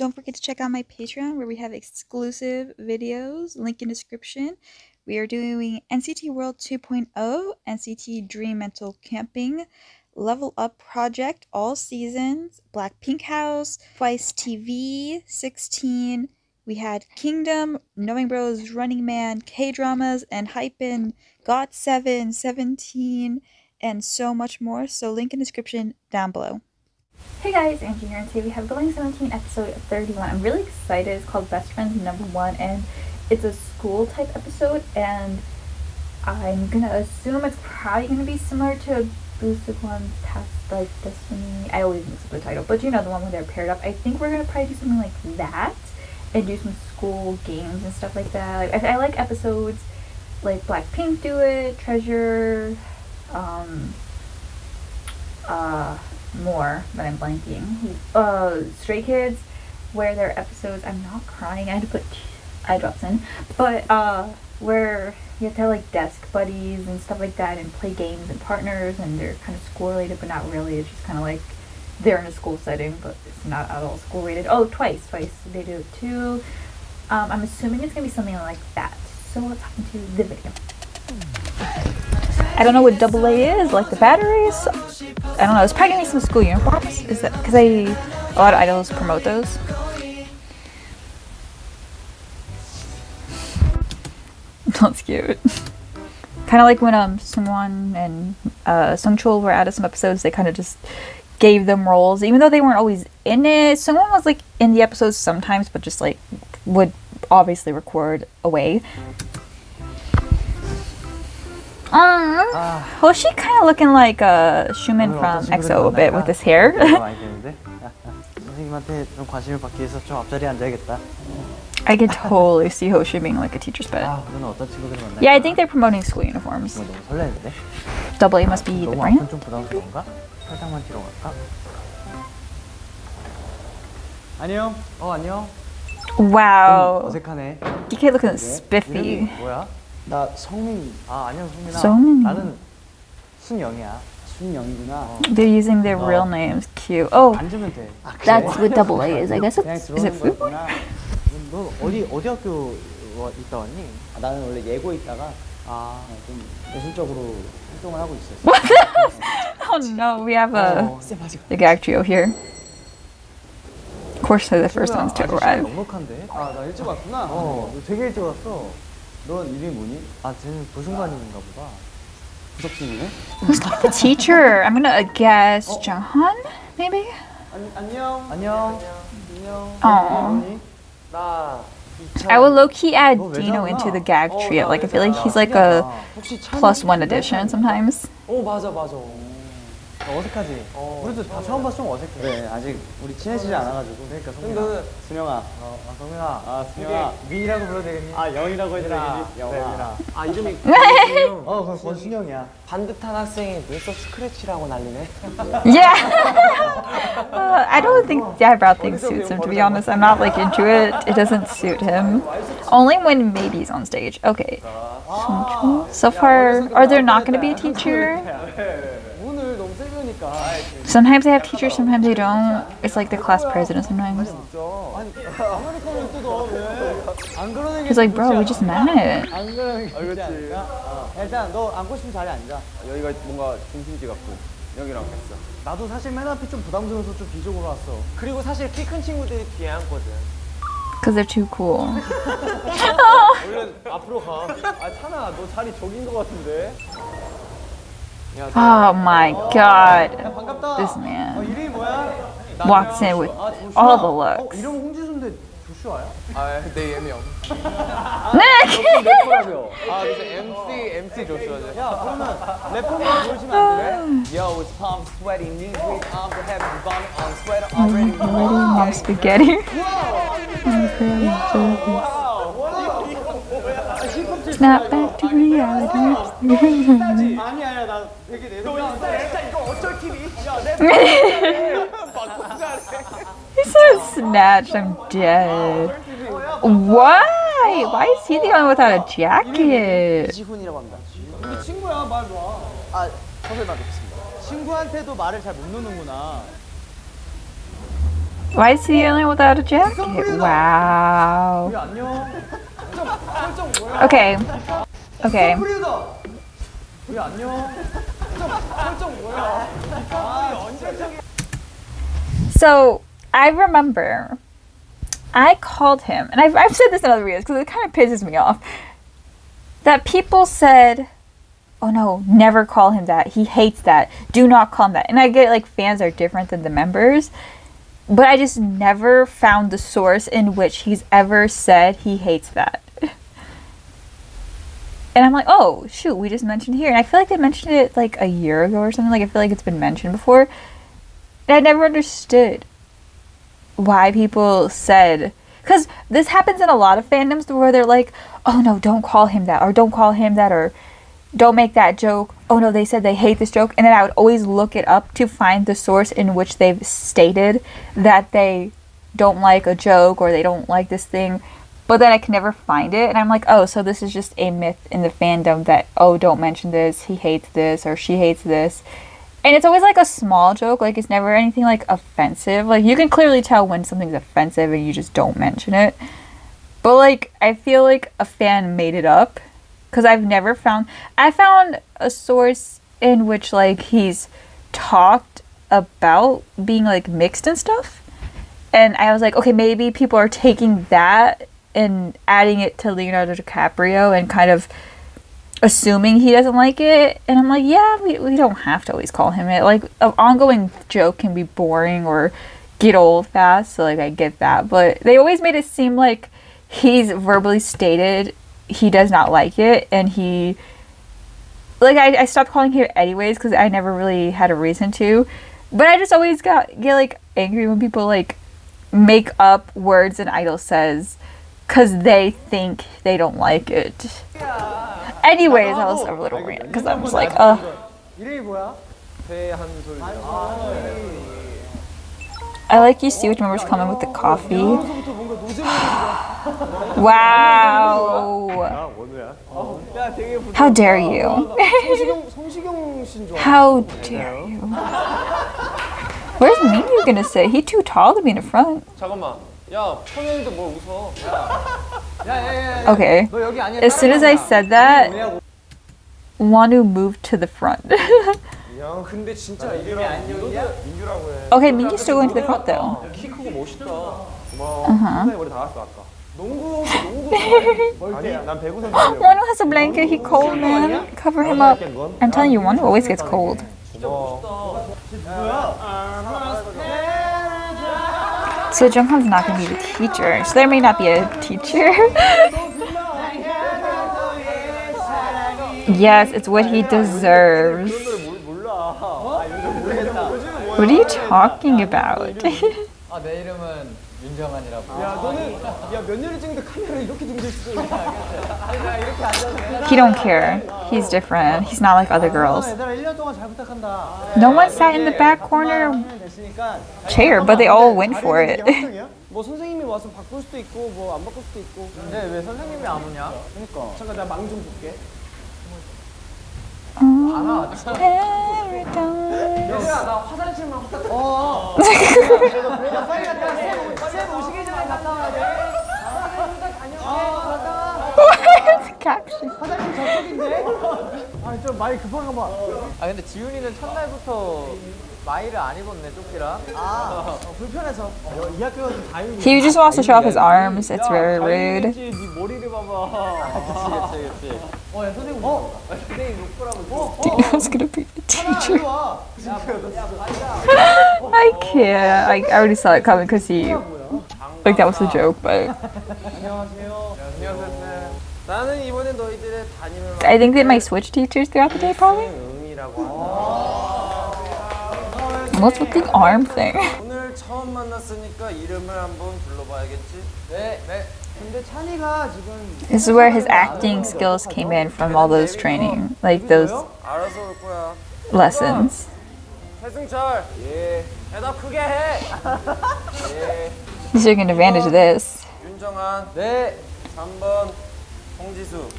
Don't forget to check out my Patreon where we have exclusive videos, link in description. We are doing NCT World 2.0, NCT Dream Mental Camping, Level Up Project, all seasons, Blackpink House, Twice TV, 16. We had Kingdom, Knowing Bros, Running Man, K dramas, and Hypen, Got 7, 17, and so much more. So, link in description down below. Hey guys, Angie here, and today we have Going 17 episode 31. I'm really excited. It's called Best Friends Number One, and it's a school type episode, and I'm gonna assume it's probably gonna be similar to Busakwon Past Like Destiny. I always mix up the title, but you know the one where they're paired up. I think we're gonna probably do something like that and do some school games and stuff like that. Like, I, I like episodes like Blackpink do it, Treasure, um, uh, more, but I'm blanking. Uh, Stray Kids, where their episodes, I'm not crying, I had to put eye drops in, but uh, where you have to have like desk buddies and stuff like that and play games and partners and they're kind of school related, but not really. It's just kind of like they're in a school setting, but it's not at all school related. Oh, twice, twice they do it too. Um, I'm assuming it's gonna be something like that. So let's hop into the video. I don't know what double A is, like the batteries. I don't know. It's probably gonna be some school uniforms. Is that because I a lot of idols promote those? That's cute. kind of like when um Sungwon and uh Seungcheol were out of some episodes, they kind of just gave them roles, even though they weren't always in it. Sungwon was like in the episodes sometimes, but just like would obviously record away. Uh, uh, well, she kind of looking like uh, Xiumin from EXO a bit with his hair. I can totally see Hoshi being like a teacher's pet. Yeah, I think they're promoting school uniforms. Double A must be the brand? Wow. DK looking spiffy. 나 성민. 아 안녕 성민아. 성민. 나는 순영이야. 순영이구나. They're using their real names. Cute. Oh, 앉으면 돼. that's what double A is. I guess 그냥 it's is it 들어오는 food? 거구나. 너 어디 어디 학교 와- 있다 왔니? 아, 나는 원래 예고 있다가 아. 어, 좀 예술적으로 활동을 하고 있었어. Oh no, we have a 어. the gag trio here. Of course, they're the first ones to 아직 arrive. 넉넉한데? 아, 나 일찍 왔구나. 어, 너 되게 일찍 왔어. 넌 이름이 뭐니? 아, 쟤는 도승관인가 보다. 부석 친구네? Who's like the teacher? I'm gonna guess Jonghan, maybe. 안, 안녕. 안녕. 안녕. Aw. 뭐니? 나 I will low key add 너 왜 Dino 나왔나? into the gag 어, trio. 나 Like I feel like 왜 he's 나왔나? like a 혹시 찬- plus one addition sometimes. 어, 맞아, 맞아. 어, 어색하지? 우리도 다 처음 봐서 좀 어색해. 그래, 아직 우리 친해지지 않아가지고. 그러니까 성민아. 순영아. 어, 아, 성민아. 아, 승현아. 민이라고 불러도 되겠니? 아, 영이라고 해도. 되겠니? 영아. 아 이름이 어, 그럼 권순영이야. 반듯한 학생이 눈썹 스크래치라고 난리네. Yeah. Uh, I don't think the eyebrow thing suits him. To be honest, I'm not like into it. It doesn't suit him. Only when maybe he's on stage. Okay. So far, are there not going to be a teacher? Sometimes they have teachers, sometimes they don't. It's like the class president sometimes. He's like, bro, we just met. 어. 일단 너 앉고 싶은 자리에 앉아. 여기가 뭔가 중심지 같고. 여기랑 했어. 나도 사실 맨 앞이 좀 부담스러워서 좀 뒤쪽으로 왔어. 그리고 사실 키 큰 친구들이 뒤에 앉거든. Because they're too cool. 얼른 앞으로 가. 아, 찬아, 너 자리 저긴 거 같은데? Oh my god. 반갑다. This 어, man 이름이 뭐야? walks in with 아, 조슈아. all the 어, looks. 이름 홍지수인데 조슈아야? 아내 예명. 래퍼라며. 아 그래서 MC MC 조슈아죠. 야, 그러면 래퍼만 보여주면 안 돼? Yo, it's palm sweaty, knees weak, arms are heavy, vomit on sweater already. No spaghetti. Snap back to reality. 아니 아니야, 나 되게 내성적인데. 일단 이거 어쩔 TV? He's so snatched. I'm dead. Why? Why is he the only one without a jacket? 지훈이라고 합니다. 우리 친구야, 말 놔. 아, 서설만 뵙겠습니다. 친구한테도 말을 잘 못 놓는구나. Why is he the only one without a jacket? Wow. 안녕. Okay. Okay. 프리우다. 우리 안녕. 설정 뭐야? 아, 언제 So I remember I called him, and I've, I've said this in other videos because it kind of pisses me off. That people said, "Oh no, never call him that. He hates that. Do not call him that." And I get like fans are different than the members, but I just never found the source in which he's ever said he hates that. And I'm like, oh shoot, we just mentioned here, and I feel like they mentioned it like a year ago or something. Like I feel like it's been mentioned before. And I never understood why people said because this happens in a lot of fandoms where they're like, "Oh no, don't call him that," or "Don't call him that," or "Don't make that joke." Oh no, they said they hate this joke, and then I would always look it up to find the source in which they've stated that they don't like a joke or they don't like this thing. But then I can never find it, and I'm like, oh, so this is just a myth in the fandom that oh, don't mention this, he hates this, or she hates this, and it's always like a small joke. Like it's never anything like offensive. Like you can clearly tell when something's offensive and you just don't mention it. But like i feel like a fan made it up because i've never found i found a source in which like he's talked about being like mixed and stuff. And i was like okay maybe people are taking that and adding it to leonardo dicaprio and kind of assuming he doesn't like it. And i'm like yeah we, we don't have to always call him it. Like an ongoing joke can be boring or get old fast so like i get that. But they always made it seem like he's verbally stated he does not like it and he like I, I stopped calling him anyways because I never really had a reason to. But I just always got get like angry when people like make up words an idol says because they think they don't like it. Yeah. Anyways, that was a little rant because I was like, oh. I like you see which members coming with the coffee. Wow. How dare you? How dare you? Where's Mingyu gonna sit? He too tall to be in the front. Okay. As soon as I said that, Wonwoo moved to the front. okay, Mingyu's still going to the front though. Uh -huh. 농구 One who has a blanket, he cold, man. Cover him up. I'm telling you, Wonwoo always gets cold. So Jungkook's not going to be the teacher, so there may not be a teacher. yes, it's what he deserves. What are you talking about? 아, 내 이름은 윤정환이라고. 야, 너는 야, 몇 년을 찍는데 카메라 이렇게 들고 있어. he don't care. He's different. He's not like other girls. 얘들아 1년 동안 잘 부탁한다. No one sat in the back corner 됐으니까 chair, but they all went for it. 뭐 선생님이 와서 바꿀 수도 있고 뭐 안 바꿀 수도 있고. 근데 왜 선생님이 안 오냐? 그러니까. 잠깐 나 망 좀 볼게. 얘들아, 나 화장실만 갔다 어. 야, 빨리 갔다 와. 쌤, 쌤 오시기 전에 갔다 와야 돼. Caption. 화장실 저쪽인데. 아니 좀 많이 급한가 봐. 아, 근데 지훈이는 첫날부터 마이를 안 입었네, 조끼랑. 아, 어, 불편해서. 어, 이 학교가 좀 자유. He just wants to show off his arms. It's very rude. 네 머리를 봐봐. 그치, 그치, 그치. 어, 야 선생님. 어. 선생님 욕보라고. 어. Dino's gonna be the teacher. 이리 와. I can't. I I already saw it coming because he, like, that was a joke, but 안녕하세요. 안녕하세요. 나는 이번에 너희들의 담임을 I think they might switch teachers throughout the day, probably. 응이라고 한다. What's with the arm thing? 오늘 처음 만났으니까 이름을 한번 불러봐야겠지? 네, 네. This is where his acting skills came in from all those training, like those lessons. He's taking advantage of this.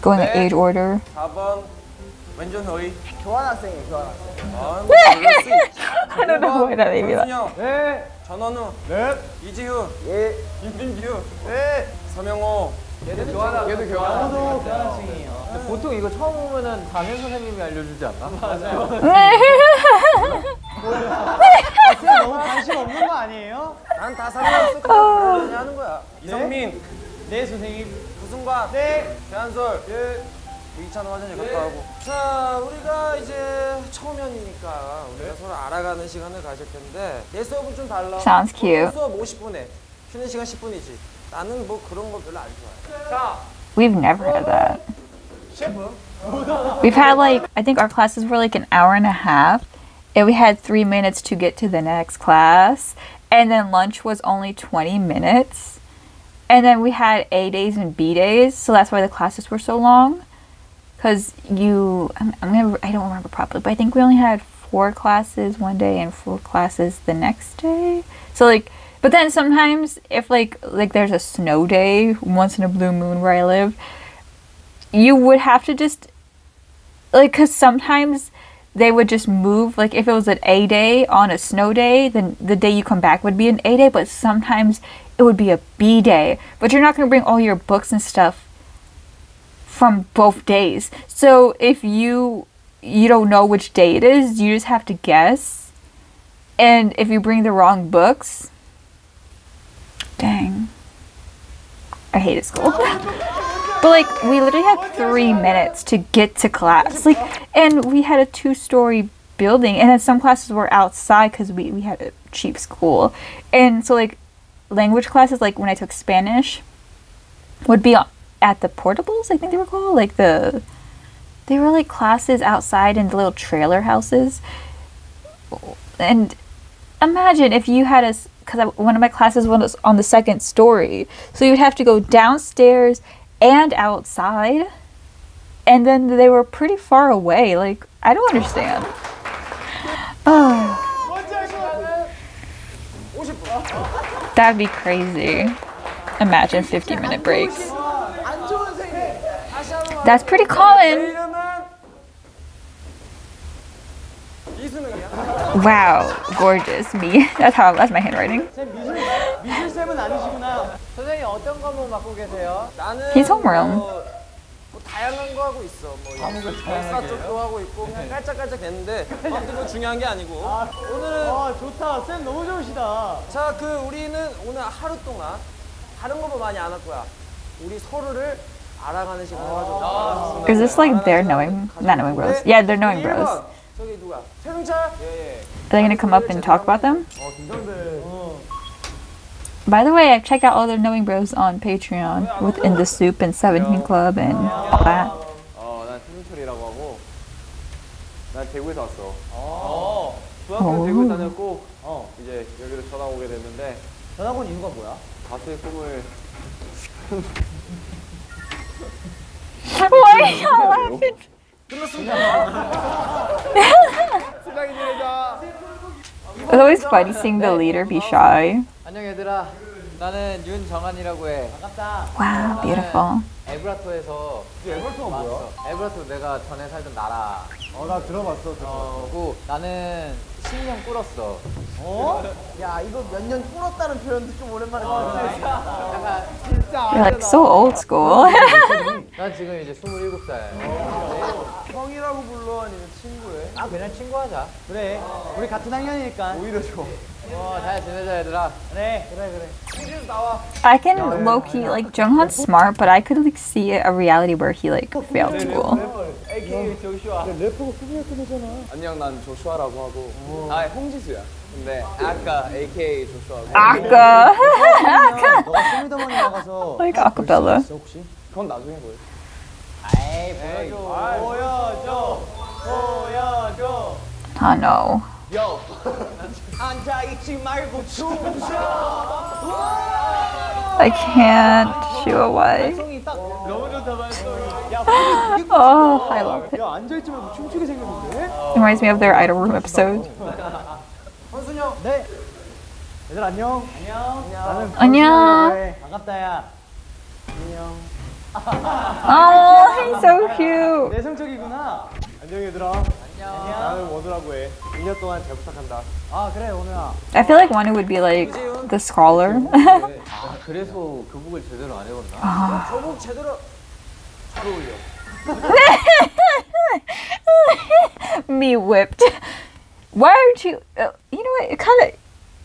Going in age order. I don't know why that made me laugh. 네. 네. 네, 서명호. 얘도 교환, 얘도 교환. 아무도 교환학생이에요. 근데 보통 이거 처음 오면은 담임 선생님이 알려주지 않나? 맞아요. 쌤 너무 관심 없는 거 아니에요? 난 다 상관없어. 그냥 그러려니 하는 거야. 이성민, 네 선생님. 구승관, 네. 최한솔, 예. 이찬호 화장실 갔다 오고. 자, 우리가 이제 처음이니까 우리가 서로 알아가는 시간을 가질 텐데 내 수업은 좀 달라. Sounds cute. 수업 50분에 쉬는 시간 10분이지. 나는 뭐 그런 거 별로 안 좋아해. 자, We've never had that. 셰프. We've had like I think our classes were like an hour and a half, and we had three minutes to get to the next class, and then lunch was only twenty minutes, and then we had A days and B days, so that's why the classes were so long. Cause you, I'm, I'm gonna, I don't remember properly, but I think we only had four classes one day and four classes the next day. So like, but then sometimes if like like there's a snow day once in a blue moon where I live, you would have to just like because sometimes they would just move like if it was an a day on a snow day then the day you come back would be an a day but sometimes it would be a b day. But you're not going to bring all your books and stuff from both days. So if you you don't know which day it is you just have to guess. And if you bring the wrong books dang i hated school But like we literally had three minutes to get to class. Like, and we had a two-story building, and then some classes were outside because we we had a cheap school, and so like language classes, like when I took Spanish, would be at the portables. I think they were called like the. They were like classes outside in the little trailer houses, and imagine if you had a because one of my classes was on the second story, so you'd have to go downstairs and outside, and then they were pretty far away. Like I don't understand. Oh, that'd be crazy. Imagine 50 minute breaks. That's pretty common. Wow, gorgeous. Me. That's how. That's my handwriting. 쌤 미술 미술 쌤은 아니시구나. 선생님 어떤 과목 맡고 계세요? 나는 He's homeroom. 뭐, 뭐 다양한 거 하고 있어. 뭐 역사 쪽도 하고 있고 그냥 깔짝깔짝 됐는데 아무튼 뭐 중요한 게 아니고 오늘은 아 좋다. 쌤 너무 좋으시다. 자 그 우리는 오늘 하루 동안 다른 거뭐 많이 안 할 거야. 우리 서로를 알아가는 시간을 가져. Is this like they're knowing, not knowing bros? Yeah, they're knowing bros. Are 저기 누가? 최승철? 예예. they gonna come up and talk about them? 어 긴장돼. By the way, I've checked out all the knowing bros on Patreon within the soup and 17 club and all that. 어, 난 최승철이라고 하고 난 대구에서 왔어. 어. 중학교 오. 대구에 다녔고 어, 이제 여기로 전학 오게 됐는데 전학 온 이유가 뭐야? 가수의 꿈을 Why are y'all laughing? It's always funny seeing the leader be shy. Wow, beautiful. 에브라토에서 에버턴 왔어. 에브라토 내가 전에 살던 나라. 어나 들어봤어. 어고 나는 10년 꿇었어. 어? 야 이거 몇 년 꿇었다는 표현도 좀 오랜만에 들었네. 약간 You're like so old school. 난 지금 이제 27살. 형이라고 불러 아니면 친구해? 아 그냥 친구하자. 그래. 우리 같은 학년이니까. 오히려 좋아. I can low key like Jeonghan's smart, but I could like see a reality where he like failed school. 안녕, 난 조슈아라고 하고. 홍지수야. 근데 아까 AKA 조슈아. 아까. Like acapella. 혹시? 그건 나중에 I know. 앉아 있지 말고 춤춰. I can't shoo away. 성이 딱 너무 좋다 말송이. 야, Oh, I love it. 야 앉아 있지 말고 춤추게 생겼는데? It reminds me of their Idol Room episode. 헌순영. 네. 얘들 안녕. 안녕. 나는 안녕. 권순영이라고 해. 반갑다야. 안녕. Oh, he's so cute. 내 성격이구나. 안녕 얘들아. 나는 원우라고 해. 동안 잘 부탁한다. 아 그래 원우야. I feel like Wonwoo would be like the scholar. 아 그래서 교복을 제대로 안 교복 제대로 잘 어울려. Me whipped. Why aren't you? Uh, you know what? It kind of.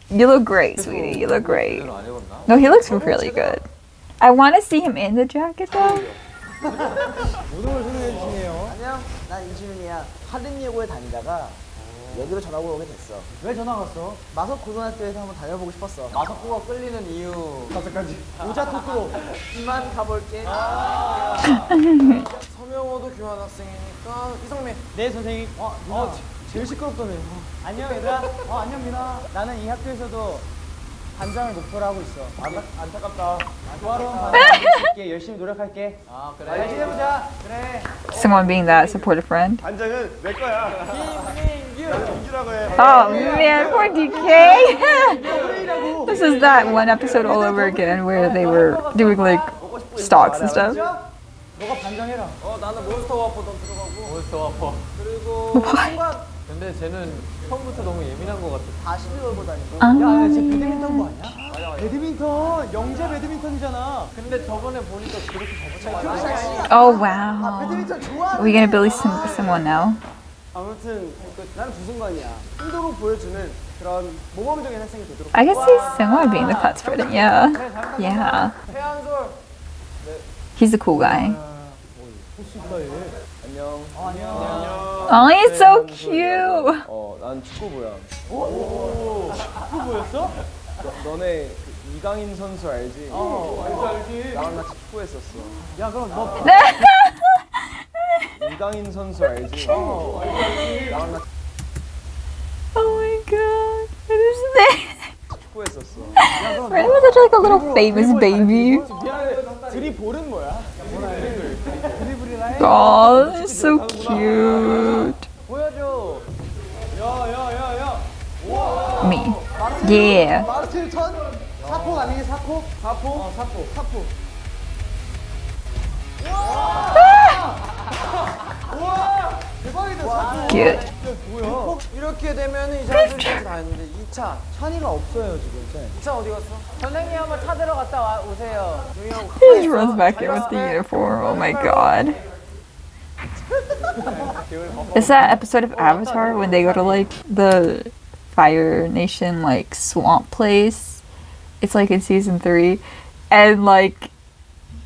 You look great, sweetie. You look great. No, he looks really good. I want to see him in the jacket though. 하림예고에 다니다가 여기로 전학을 오게 됐어. 왜 전화 왔어? 마석 고등학교에서 한번 다녀보고 싶었어. 마석구가 끌리는 이유. 다섯까지. 모자 토크로 이만 가볼게. 서명호도 교환학생이니까 이성민. 네 선생님. 어, 어 제일 시끄럽다며. 안녕 얘들아. 어 안녕 민아. 나는 이 학교에서도 반장을 목표로 하고 있어. 안타, 안타깝다. 조화로운 반장 될게 열심히 노력할게. 아 잘 그래. 지내보자. 그래. Someone being that supportive friend. 반장은 내 거야. 김민규라고 해. Oh man, poor DK. this is that one episode all over again where they were doing like stocks and stuff. 너가 반장해라. 어 나는 몬스터 와퍼던 들어가고 몬스터 와퍼. 그리고 순간 근데 쟤는 처음부터 너무 예민한 것 같아. 다 시비 걸고 다니고. 아. 야, 근데 쟤 배드민턴 부 아니야? 배드민턴 영재 배드민턴이잖아. 근데 저번에 보니까 그렇게 잘 치지 Oh wow. 배드민턴 좋아. Are we gonna bully some, someone now? 아무튼 그, 나는 부순관이야. 힘도로 보여주는 그런 모범적인 학생이 되도록. I can see someone being the class president. Yeah. Yeah. 태안솔. He's a cool guy. 안녕. 안녕. Oh, he's so cute. 어, 난 축구부야. 오, 축구부였어? 너, 너네 그 이강인 선수 알지? 어, 알지, 알지. 나랑 같이 축구했었어. 야, 그럼 너 이강인 선수 알지? 어, 알지. 나랑 같이 Oh my god. What is this? 축구했었어. Ren was such like a little famous baby. 미안해. 드리볼은 뭐야? Oh, that's so cute. 보여줘. 야야야야. Me. Yeah. 마르틴 턴 사포 아니니 사포? 사포? 어, 사포. 사포. Cute. 뭐야? 이렇게 되면 이 사람들까지 다 했는데 2차. 찬이가 없어요 지금. 쟤. 2차 어디 갔어? 선생님 한번 찾으러 갔다 와, 오세요. 조용하고 He just runs back in with the uniform. Oh my god. Is that episode of Avatar when they go to like the Fire Nation like swamp place? It's like in season three, and like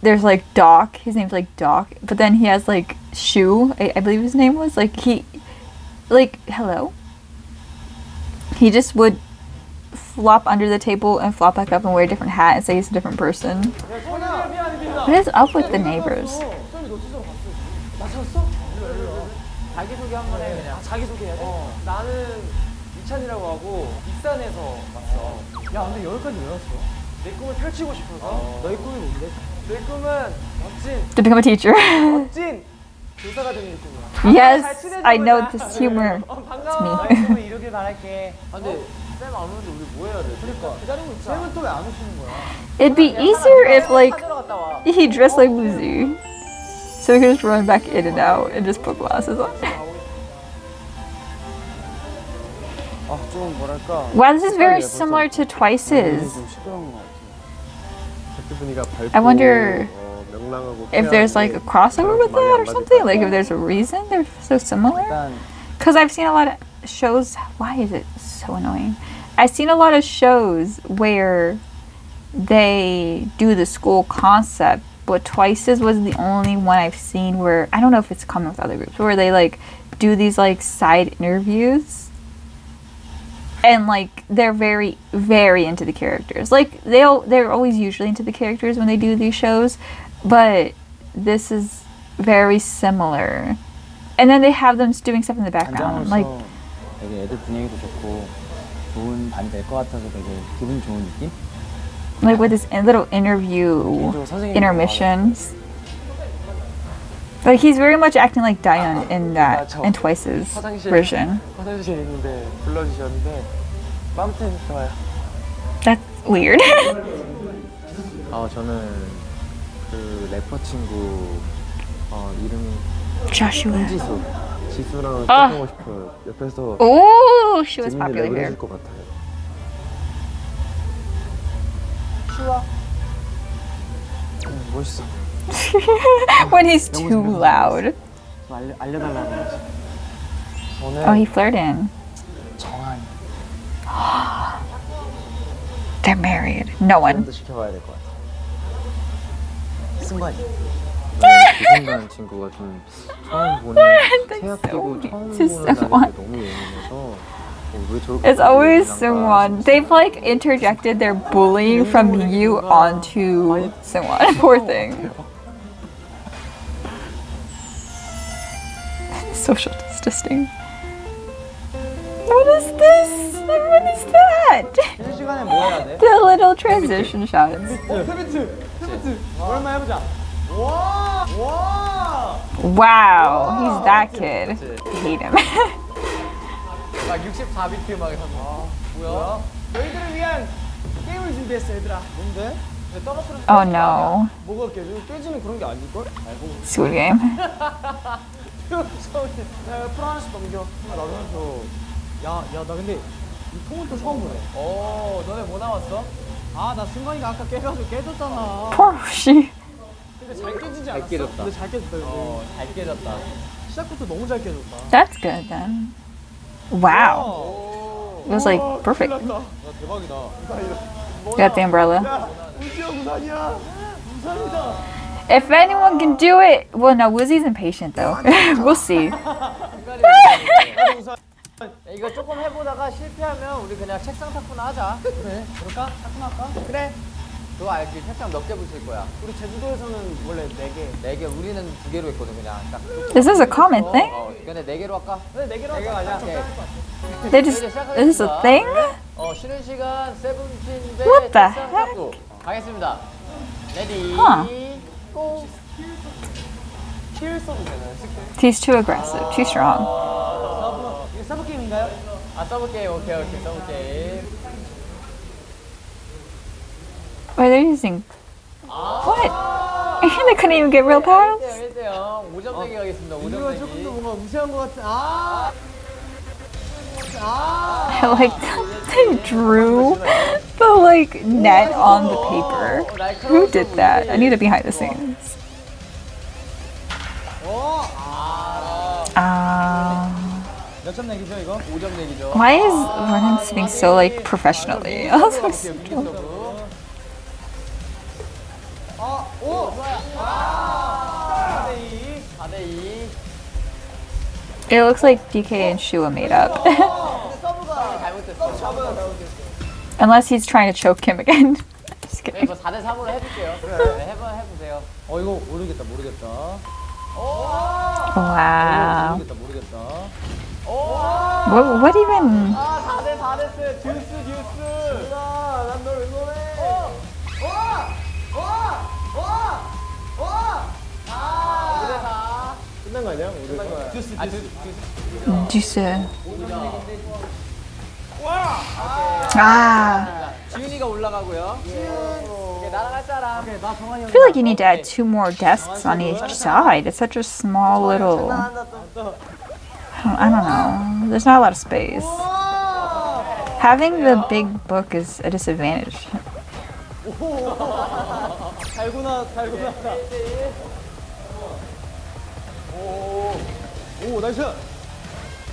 there's like Doc. His name's like Doc, but then he has like Shu. I, I believe his name was like he, like hello. He just would flop under the table and flop back up and wear a different hat and say he's a different person. What is up with the neighbors? 자기소개 한 번 해, 그냥. 아, 자기소개해야 돼? 나는 이찬이라고 하고 익산에서 왔어. 야, 근데 여기까지 왜 왔어? 내 꿈을 펼치고 싶어서. 너희 꿈이 뭔데? 내 꿈은 멋진, To become a teacher. 멋진 교사가 되는 꿈이야. yes, I know this humor. 어, It's 반가워. me. 꿈을 이루길 바랄게. 아, 근데 쌤 안 오는데 우리 뭐 해야 돼? 그러니까 기다리고 있자. 쌤은 또 왜 안 오시는 거야? It'd be easier if like 찾으러 갔다 와. he dressed like Lucy. So we can just run back in and out and just put glasses on. wow, this is very similar to Twice's. I wonder if there's like a crossover with that or something? Like if there's a reason they're so similar? Because I've seen a lot of shows. Why is it so annoying? I've seen a lot of shows where they do the school concept but Twice's was the only one I've seen where I don't know if it's common with other groups where they like do these like side interviews. And like they're very, very into the characters. Like they'll they're always usually into the characters when they do these shows, but this is very similar. And then they have them doing stuff in the background. Like 반장으로서 되게 애들 분위기도 좋고 좋은 반이 될 것 같아서 되게 기분 좋은 느낌? like with this in- little interview 개인적으로 선생님이 intermissions. Like he's very much acting like Dion in that in Twice's 화장실. version. 화장실에 있는데 불러주셨는데 아무튼 좋아요. That's weird. 아 저는 그 래퍼 친구 어 이름이 Joshua. 홍지수 지수랑 아. 짝하고 싶어요. 옆에서 Oh, she was 재밌는 popular 랩을 here. 해줄 것 같아요. 음, 멋있어. When he's too loud. 좀 알려, 알려달라고 하지. 저는 Oh, he flirting. 정한. They're married. No one. 좀더 지켜봐야 될 것 같아. 승관이. 그 순간 친구가 좀 처음 보는 태엽기고 처음 Just 보는 someone. 날인데 너무 예민해서 어, 왜 저렇게 It's always someone. They've like interjected their bullying from you onto someone. Poor thing. Social distancing. What is this? What is that? the little transition shots. Wow, he's that kid. I hate him. 막 64비트 막 이런 거. 뭐야? 너희들을 위한 게임을 준비했어, 얘들아. 뭔데? 근데 떨어뜨려. Oh no. 뭐가 깨져? 깨지는 그런 게 아닐걸? 알고. Squid Game. 야, 풀 하나씩 넘겨. 나도 하나 줘. 야, 야, 나 근데 이 통은 또 처음 보네. 어, 너네 뭐 나왔어? 아, 나 승관이가 아까 깨가지고 깨졌잖아. Poor she. 근데 잘 깨지지 않았어? 깨졌다. 근데 잘 깨졌다, 근데. 어, 잘 깨졌다. 시작부터 너무 잘 깨졌다. That's good then. Wow. It was like perfect. Got the umbrella. If anyone can do it, well, now Woozi's impatient though. we'll see. 그거 알지? 책상 몇 개 붙일 거야? 우리 제주도에서는 원래 4개. 네 개. 우리는 두 개로 했거든 그냥. 딱. Is this a common thing? 어, 근데 네 개로 할까? 그래, 4개로 하자. 가자. 딱 적당할 것 같아. They just, is this a thing? 어, 쉬는 시간 세븐틴 대 What the 책상 탁구. 가겠습니다. 레디. Huh. 고. 킬 써도 되나요? He's too aggressive, too strong. 서브, 이게 서브 게임인가요? 아, 서브 게임. 오케이, 오케이. 서브 게임. Wait, they're using. What? they couldn't even get real paddles? 1대0, 1대0. 5점 내기 가겠습니다. 5점 이거가 조금 더 내기. 뭔가 우세한 것 같아. 아! 아! I like they drew the like net on the paper. Who did that? I need a behind the scenes. 어! Ah. 몇점 내기죠, 이거? 5점 내기죠. Why is Vernon sitting so like professionally? I was like, it looks like DK and Shua made up. 잘못됐어. Unless he's trying to choke him again. Just 네, kidding. 이거 4대3으로 해볼게요. 네, 해봐, 해보세요. 어, 이거 모르겠다, 모르겠다. Wow. 모르겠다, 모르겠다. What, what even? 아, 4대4 됐어요. 듀스, 듀스. 끝난 거 아니야? 끝난 거야. 듀스, 아, 듀스. 듀스. Juice. Ah. 지훈이가 올라가고요. 오케이, 날아갈 사람. 오케이, 나 정한이 I feel like you need to add two more desks on each side. It's such a small little. I don't, I don't know. There's not a lot of space. Having the big book is a disadvantage. 달고나, 달고나. 오, 오, 나이스. 나이스.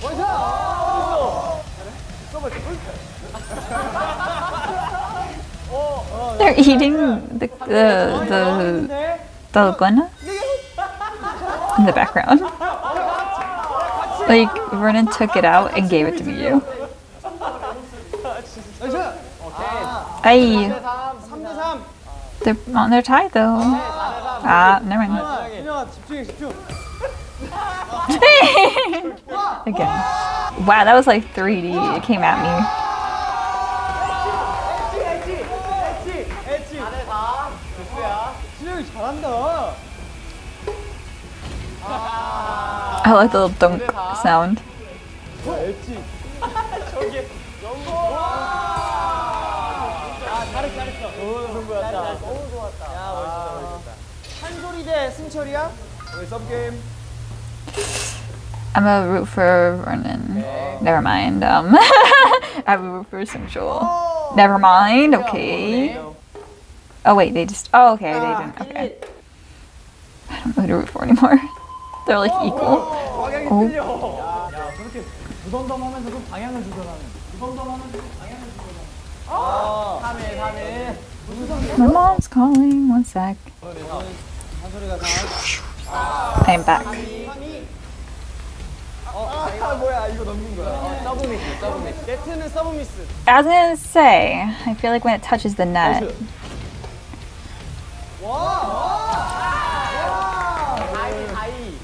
어딨어? They're eating the the the 네. the guana in the background. Like Vernon took it out and gave it to you. 나이스. Hey, 3대 3. they're on their tie though. Ah, never mind. Again. Wow, that was like 3D. It came at me. I like the little dunk sound. I'm a root for Vernon. Never mind. Um, I'm a root for Central. Never mind. Okay. Oh wait, they just. Oh okay, they didn't. Okay. I don't know who to root for anymore. They're like equal. Oh. My mom's calling. One sec. I'm back. As I was gonna say, I feel like when it touches the net.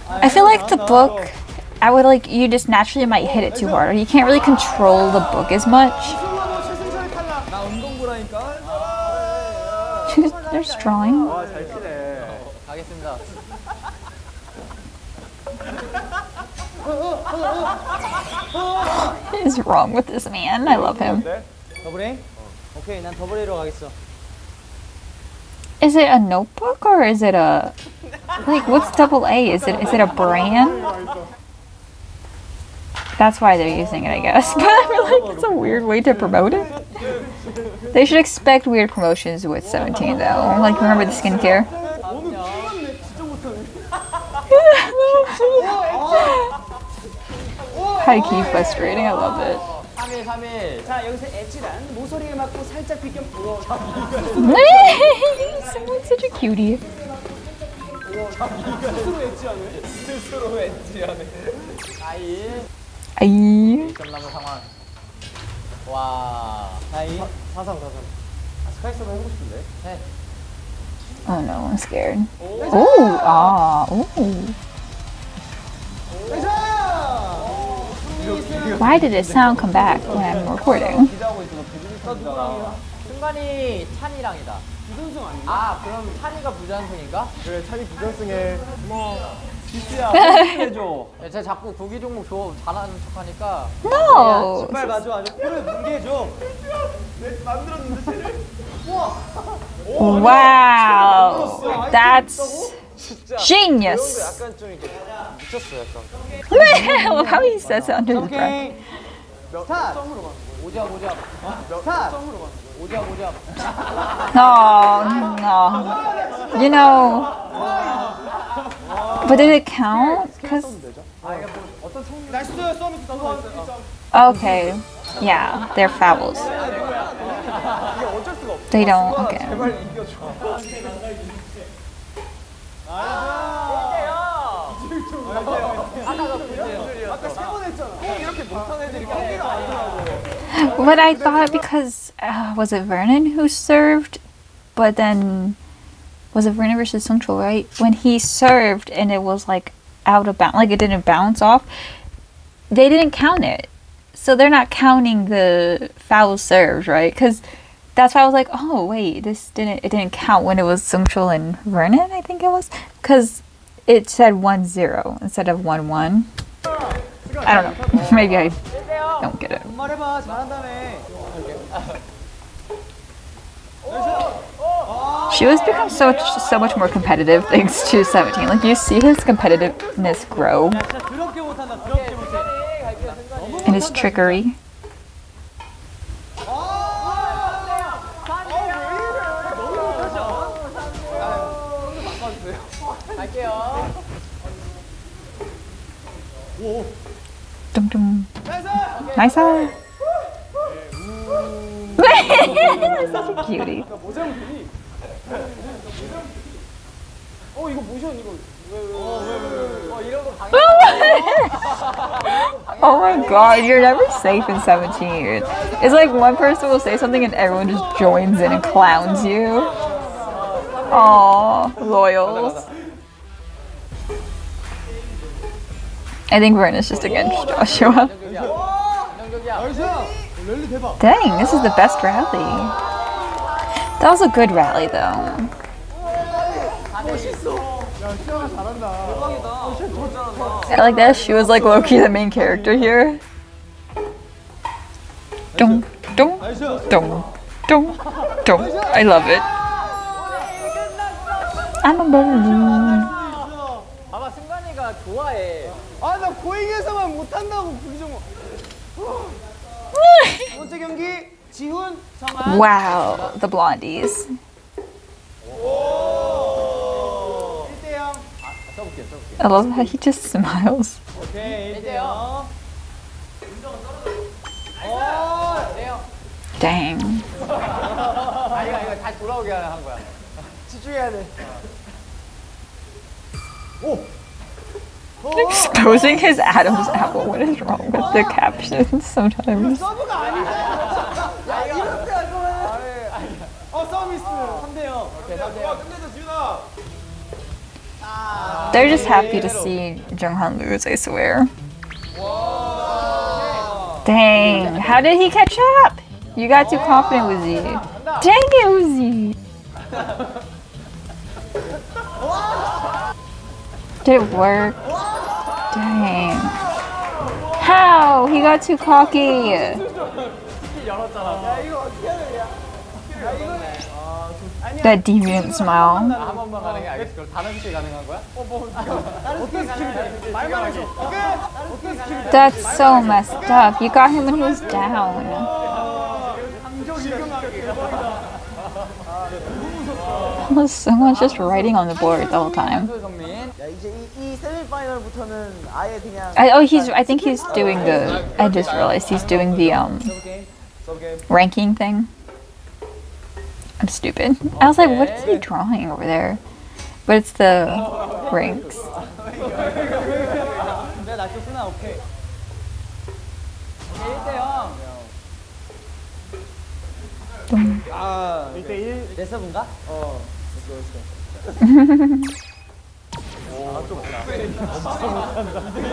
I feel like the book, I would like, you just naturally might hit it too hard. You can't really control the book as much. They're drawing. What is wrong with this man? I love him. 더블 A? 오케이, 난 더블 A로 가겠어. Is it a notebook or is it a like what's double A? Is it is it a brand? That's why they're using it, I guess. But I feel like it's a weird way to promote it. They should expect weird promotions with 17 though. Like remember the skincare? High key frustrating. I love it. 3일 3일. 자, 여기서 엣지란 모서리에 맞고 살짝 비껴. 우와, Someone's such a cutie. 스스로 엣지하네. 4일. 아이. 점 남은 상황. 와. 다이. 사상 사상. 아, 스카이서브 해보고 싶은데. 셋. Oh no, I'm scared. Oh, ah, oh. Why did the sound come back when I'm recording? 승관이 찬이랑이다. 부전승 아닌가? 아, 그럼 찬이가 부전승인가? 그래 찬이 부전승해. 뭐 지수야 해줘. 야, 쟤 자꾸 구기 종목 줘 잘하는 척하니까. No. 빨리 맞아, 아주 코를 뭉개 줘. 만들었는데 쟤를. Wow. That's genius. 약간 좀 이렇게 미쳤어 약간. I love how he says it under his breath. 오케이. 스타트. 오잡 오잡. 스타트. 오잡 오잡. No, no. You know. But did it count? Cause 나이스 서비스 넘어갔어. okay, yeah, they're fouls. They don't. Okay. But what I thought because uh, was it Vernon who served, but then was it Vernon versus Central right when he served and it was like out of bounds, like it didn't bounce off. They didn't count it, so they're not counting the foul serves, right? Because that's why I was like, oh wait, this didn't it didn't count when it was Central and Vernon, I think it was, because it said one zero instead of one one. I don't know. Maybe I don't get it. She has become so so much more competitive thanks to 17. Like you see his competitiveness grow and his trickery. Dum dum. Nice eye. Such a cutie. 어 이거 모션 이거. 어 이런 거 방해. Oh my god, you're never safe in 17. It's like one person will say something and everyone just joins in and clowns you. Aw, loyals. I think Vern is just against Joshua. Dang, this is the best rally. That was a good rally though. I like that she was like Loki, the main character here. Dong, dong, dong, dong, dong. I love it. I'm a balloon. 하니까 좋아해. 아 나 고잉에서만 못한다고 그게 좀. 번째 경기 지훈 정한. Wow, the blondies. I love how he just smiles. Okay, 1대0. Dang. 아니, 이거 다시 돌아오게 한 거야. 집중해야 돼. 오! Exposing his Adam's apple. What is wrong with the captions sometimes? They're just happy to see Jeonghan lose, I swear. Dang, how did he catch up? You got too confident, Woozi. Dang it, Woozi! Did it work? Dang. How? He got too cocky. That deviant smile. That's so messed up. You got him when he was down Someone's just writing on the board the whole time. 손민. 야 이제 이, 이 세미파이널부터는 아예 그냥 I, oh, he's. I think he's doing the. I just realized he's doing the um 서브게임 ranking thing. I'm stupid. I was like, what is he drawing over there? But it's the ranks. 내가 낮췄으나 오케이 1대0. 아 1대1 내 서브인가? 어 let's go let's go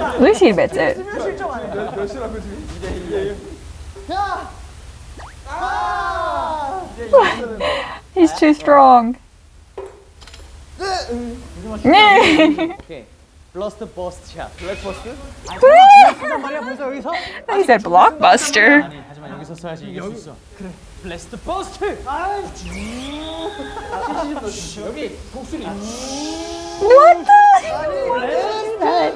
At least he admits it. 몇 시라고 지금? He's too strong. 오케이 블러스트 버스트 샷 블랙버스트? 말이야 벌써 여기서? he said blockbuster. 아니 하지만 여기서 써야지 이길 수 있어 그래 블래스트 버스트 아이 여기 독수리 What the? What is that?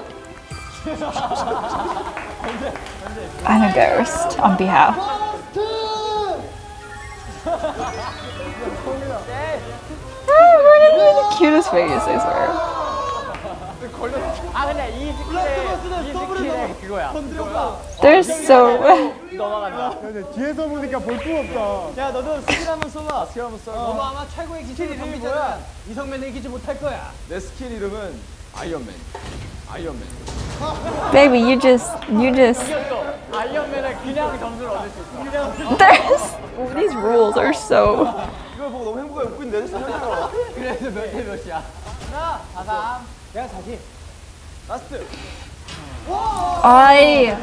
I'm embarrassed on behalf. Oh, the cutest face, I swear. 아, 근데 이 스킬에, 이 스킬에 그거야. They're so. 넘어간다. 뒤에서 보니까 볼거 없다 야 너도 스킬 한번 써봐 스킬 한번 써 너도 아마 최고의 기술 이름이 뭐야? 이성면을 이기지 못할 거야 내 스킬 이름은 아이언맨 아이언맨 Baby, you just, you just. 아이언맨은 그냥 점수를 얻을 수 있어. There's. These rules are so. 이걸 보고 너무 행복해 웃고 있는데 그래서 몇대 몇이야? 하나, 사 삼. 내가 자기 라스트 I.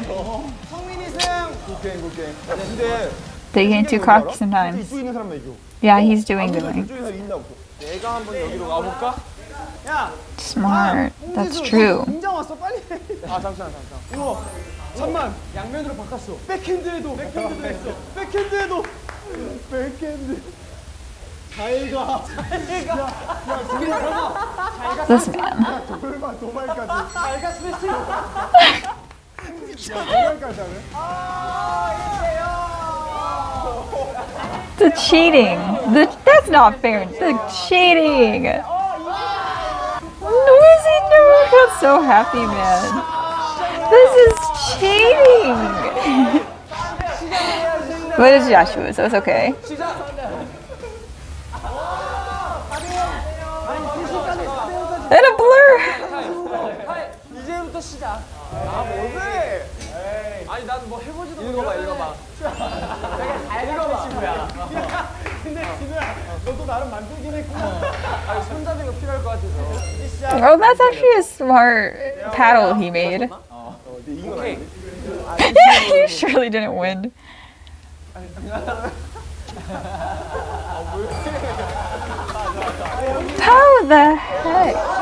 성민이 승 굿게임 굿게임 야 근데 They get too cocky sometimes. 이쪽에 있는 사람만 이겨 Yeah, he's doing the thing. 이쪽에서 이긴다고 내가 한번 여기로 가볼까? 야 Smart. That's true. 공장 왔어 빨리 아 잠시만 잠시만 우와 잠만 양면으로 바꿨어 백핸드에도 백핸드도 했어 백핸드에도 백핸드 잘가 This man. the cheating. The, that's not fair. The cheating. Noisy never got so happy, man. This is cheating. but it's Joshua, so it's okay. And a blur. 이제부터 시작 아 뭐래 아니 난 뭐 해보지도 못해 읽어봐 읽어봐 알겠어, 친구야. 근데 진우야 너도 나름 만들긴 했구나 아니 손잡이가 필요할 것 같아서 Oh, that's actually a smart paddle he made. 오케이 he surely didn't win. How the heck?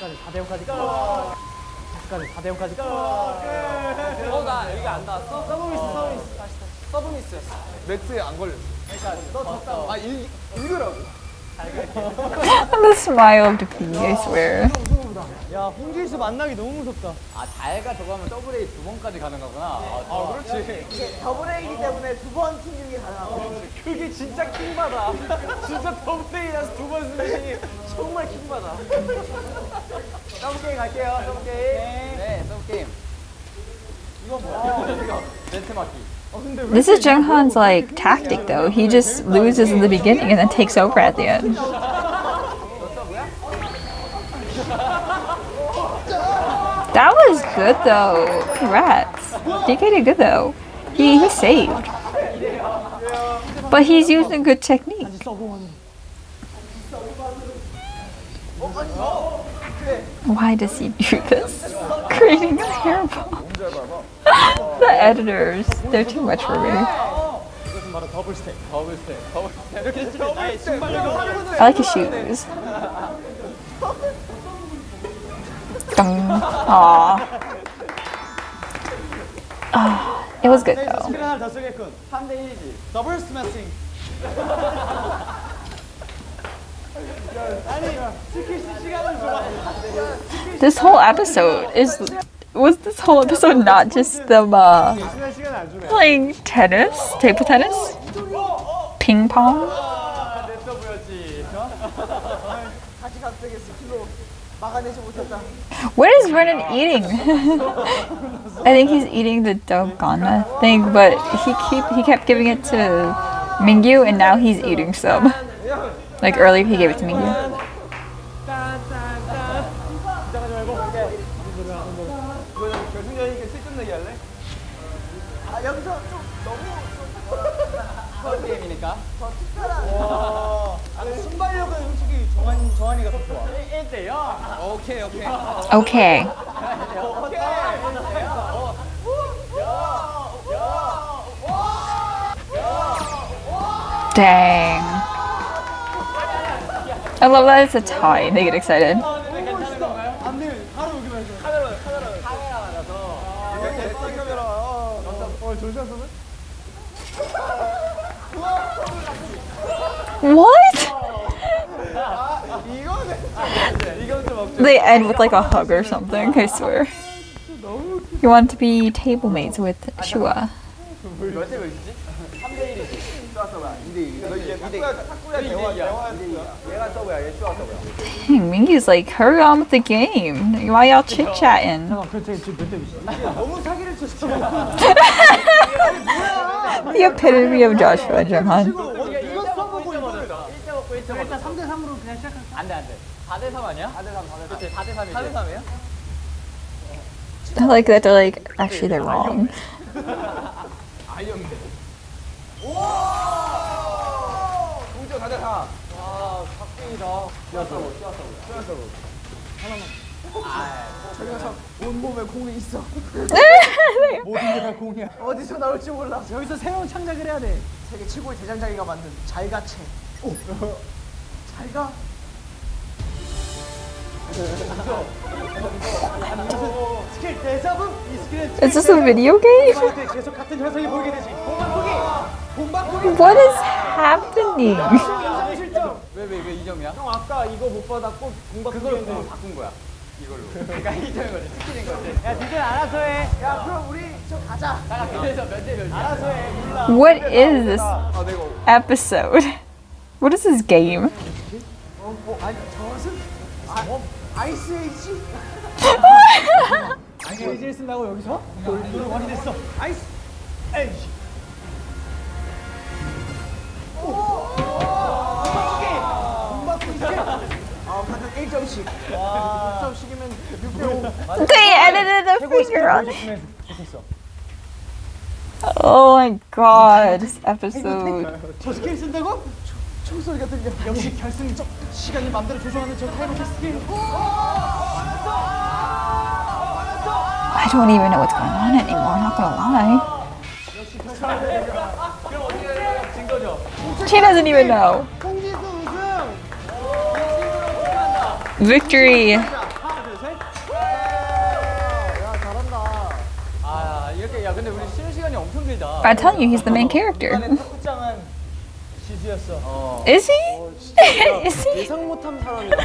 4대 0까지 끝. 4대 0까지 끝. 어, 나 여기 안 닿았어? 서브미스 서브미스. 서브미스였어. 맥스에 안 걸렸어. 아 일, 읽으라고. the smile of defeat, I swear. 야 홍길수 만나기 너무 무섭다. 아 달가 저거 하면 더블 A 두 번까지 가는 거구나. 아, 아 그렇지. 그게 진짜 킹받아. 진짜 더블레이라서 두 번 쓰니 정말 킹받아. 서브 게임 갈게요. 서브 게임. 네, 서브 게임. 뭐야? 이거. This is Junghan's like tactic though. He just loses in the beginning and then takes over at the end. That was good though. Congrats. DK did good though. He, he saved. But he's using good technique. Why does he do this? Creating a hairball. the editors, they're too much for me. I like his shoes. Dun. Oh, ah, it was good though. This whole episode is was this whole episode not just them uh, playing tennis, table tennis, ping pong? What is Vernon eating? I think he's eating the dogana thing, but he keep he kept giving it to Mingyu, and now he's eating some. Like earlier, he gave it to Mingyu. 오케이 오케이. Okay. Dang. I love that it's a tie. They get excited. 안돼 바로 여기만 해줘. 카메라 카메라. 카메라라서. 카메라. 어, 어 조시아 선수? What? they end with like a hug or something, I swear. You want to be table mates with Shua. Dang, Mingyu's like, hurry on with the game. Why y'all chit chatting? the epitome of Joshua Jeonghan. 4대3 아니야? 4대3, 4대3. 4대3이지? 4대3이야? I like that they're like, actually they're wrong. 아이언맨. 오! 다대사 마냐? Is this a video game? 때 계속 같은 현상이 보이게 되지. 공방포기. 공방포기. What is happening? 영상 실점. 왜, 왜, 왜 2점이야? 형 아까 이거 못 받았고 공방포기 그걸 했는데. 공을 바꾼 거야. 이걸로. 그러니까 2점인 거지. 스킬인 거지. 야 니들 알아서 해. 야 그럼 우리 저 가자. 나가 그래서 몇대 몇이야? 알아서 해. 몰라. What is this 아 내가 episode? What is this game? 어, 뭐, 아니, 저것은 아, 뭐, 아이스 에이지? 아이스 에이지를 쓴다고 여기서? 이걸 확인했어. 아이스 에이지. 공박기! 아, 각각 1점씩. 와. 6점씩이면 6대5. They edited a finger on it. Oh my god, this episode. 저 스킬 쓴다고? 저, 총소리가 들려. 역시 결승전 시간을 맘대로 조정하는 저 타이머 테스트. I don't even know what's going on anymore, not gonna lie. She doesn't even know. Victory! 아 이렇게 야 근데 우리 쉬는 시간이 엄청 길다. I'm telling you, he's the main character. 이번에 탁구장은 지수였어. Is he? Is he? 예상 못한 사람이라서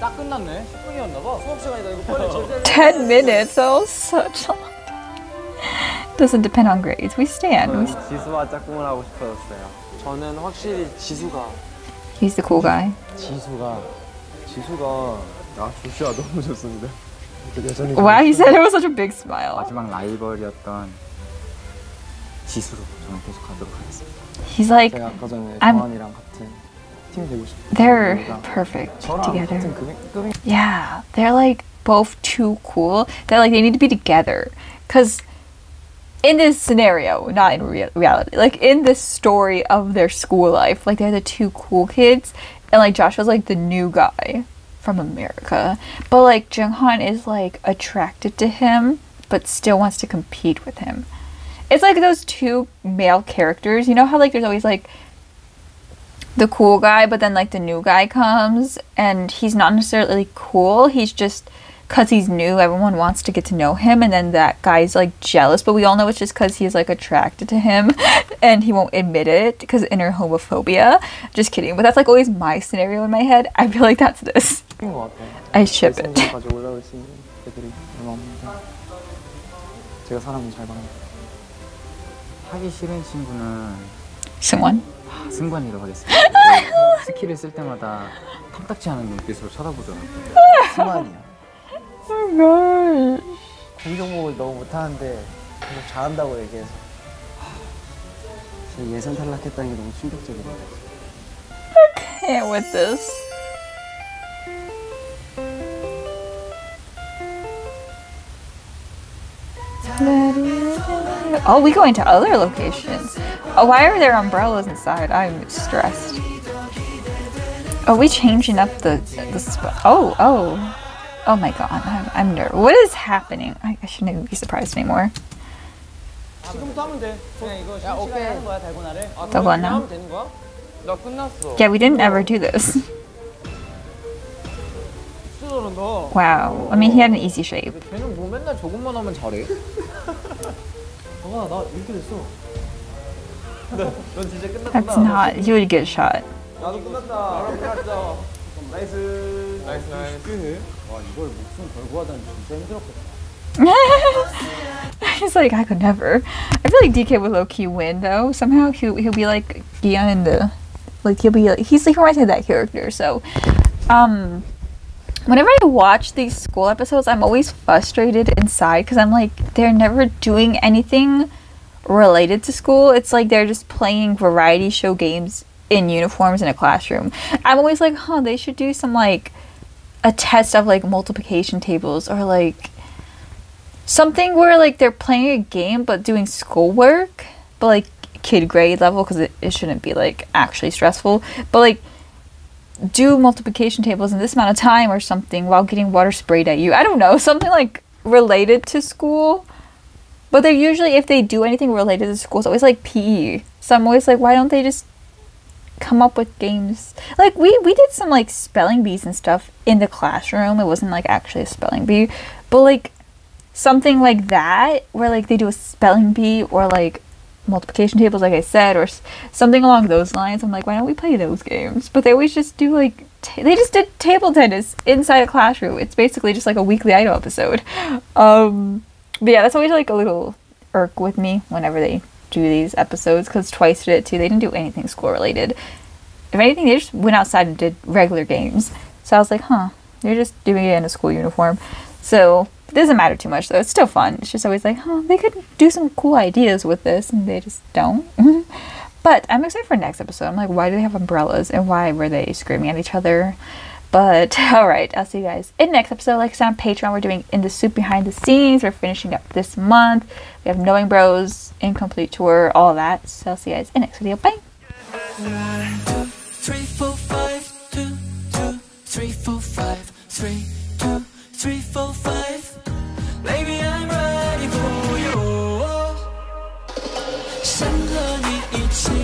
딱 끝났네. 10분이었나 봐. 수업 시간이다. 이거 빨리 제대로 10 minutes, oh, such a long Doesn't depend on grades. We stand. We st- 지수와 짝꿍을 하고 싶어졌어요. 저는 확실히 지수가 he's the cool guy. 지수가 지수가 아 조슈아 너무 좋습니다. 여전히 Wow, he said it with such a big smile. 마지막 라이벌이었던 지수로 저는 계속 가도록 하겠습니다. He's like, I'm, they're perfect together. Yeah, they're like both too cool. They're like, they need to be together. Because in this scenario, not in rea reality, like in this story of their school life, like they're the two cool kids, and like Joshua's like the new guy from America. But like Jeonghan is like attracted to him, but still wants to compete with him it's like those two male characters. You know how like there's always like the cool guy, but then like the new guy comes and he's not necessarily cool. He's just because he's new, everyone wants to get to know him, and then that guy's like jealous. But we all know it's just because he's like attracted to him, and he won't admit it because inner homophobia. Just kidding, but that's like always my scenario in my head. I feel like that's this. I ship it. 하기 싫은 친구는 Someone. 승관이라고 하겠습니다. 그 스킬을 쓸 때마다 탐탁지 않은 눈빛으로 쳐다보더라고요. 승관이야. Gosh. 공정목을 너무 못하는데 계속 잘한다고 얘기해서 제 예선 탈락했다는 게 너무 충격적이네요. Can't with this. Oh, we going to other locations. Oh, why are there umbrellas inside? I'm stressed. Oh, we changing up the the spot. Oh, oh. Oh my god, I'm, I'm nervous. What is happening? I, I shouldn't even be surprised anymore. Yeah, we didn't ever do this. 수저는 너. Wow. I mean, he had an easy shape. 걔는 뭐 맨날 저것만 하면 잘해. 정아 나 이렇게 됐어. 넌 진짜 끝났구나. That's not. You would get a shot. 나도 끝났다. 끝났어. 나이스. 나이스 나이스. 와 이걸 목숨 걸고 하다니 진짜 힘들었겠다. He's like, I could never. I feel like DK would low key win though. Somehow he'll, he'll be like Gian in the. Like, he'll be like. He's like, he reminds me of that character. So, um. Whenever I watch these school episodes, I'm always frustrated inside because I'm like, they're never doing anything related to school. It's like they're just playing variety show games in uniforms in a classroom. I'm always like, huh, they should do some like a test of like multiplication tables or like something where like they're playing a game but doing schoolwork, but like kid grade level because it, it shouldn't be like actually stressful. But like do multiplication tables in this amount of time or something while getting water sprayed at you. I don't know, something like related to school. But they're usually if they do anything related to school, it's always like PE. So I'm always like, why don't they just come up with games? Like we we did some like spelling bees and stuff in the classroom. It wasn't like actually a spelling bee, but like something like that where like they do a spelling bee or like multiplication tables like i said or s- something along those lines. I'm like why don't we play those games? But they always just do like t- they just did table tennis inside a classroom. It's basically just like a weekly idol episode. Um but yeah that's always like a little irk with me whenever they do these episodes because twice did it too. They didn't do anything school related. If anything they just went outside and did regular games. So i was like huh they're just doing it in a school uniform. So it doesn't matter too much though. It's still fun. It's just always like, oh, they could do some cool ideas with this, and they just don't. but I'm excited for next episode. I'm like, why do they have umbrellas, and why were they screaming at each other? But all right, I'll see you guys in next episode. Like I said on Patreon, we're doing In the SOOP behind the scenes. We're finishing up this month. We have Knowing Bros, Incomplete Tour, all that. So I'll see you guys in next video. Bye three, four, five. Baby, I'm ready for you. 想和你一起。